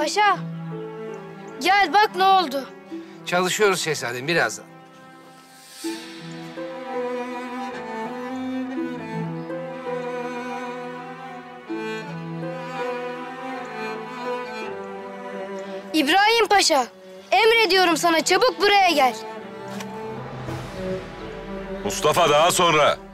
Paşa. Gel bak ne oldu. Çalışıyoruz şehzadem birazdan. İbrahim Paşa. Emrediyorum sana çabuk buraya gel. Mustafa daha sonra.